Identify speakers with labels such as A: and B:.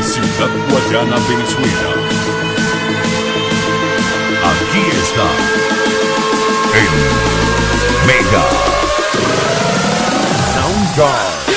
A: Ciudad Guayana, Venezuela. Aqui está el Mega Soundgarden.